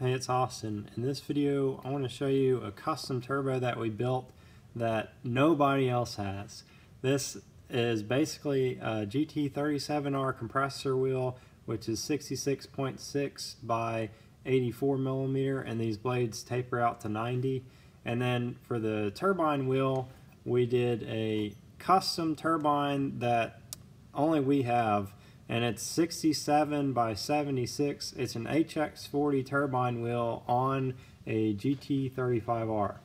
Hey, it's Austin. In this video, I want to show you a custom turbo that we built that nobody else has. This is basically a GT37R compressor wheel, which is 66.6 by 84 millimeter, and these blades taper out to 90. And then for the turbine wheel, we did a custom turbine that only we have and it's 67 by 76. It's an HX40 turbine wheel on a GT35R.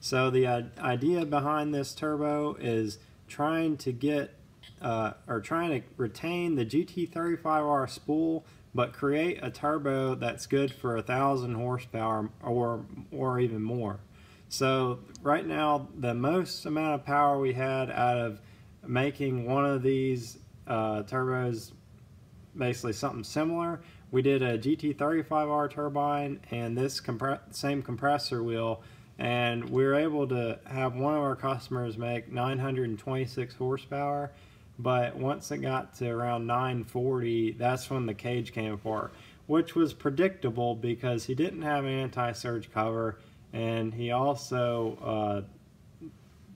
So the idea behind this turbo is trying to get uh, or trying to retain the GT35R spool but create a turbo that's good for a thousand horsepower or or even more. So right now the most amount of power we had out of making one of these uh, turbos basically something similar. We did a GT35R turbine and this compre same compressor wheel and we were able to have one of our customers make 926 horsepower but once it got to around 940 that's when the cage came apart which was predictable because he didn't have an anti-surge cover and he also uh,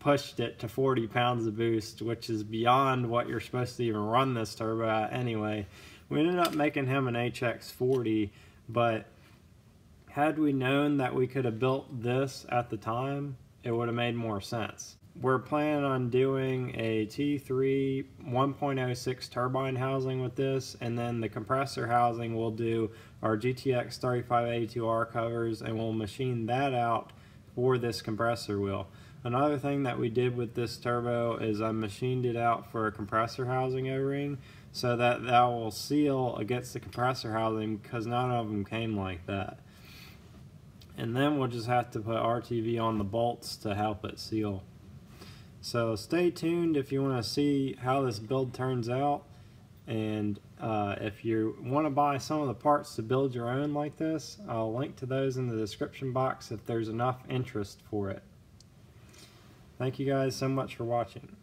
pushed it to 40 pounds of boost, which is beyond what you're supposed to even run this turbo at anyway. We ended up making him an HX40, but had we known that we could have built this at the time, it would have made more sense. We're planning on doing a T3 1.06 turbine housing with this, and then the compressor housing will do our GTX 3582R covers, and we'll machine that out for this compressor wheel. Another thing that we did with this turbo is I machined it out for a compressor housing O-ring so that that will seal against the compressor housing because none of them came like that. And then we'll just have to put RTV on the bolts to help it seal. So stay tuned if you want to see how this build turns out. And uh, if you want to buy some of the parts to build your own like this, I'll link to those in the description box if there's enough interest for it. Thank you guys so much for watching.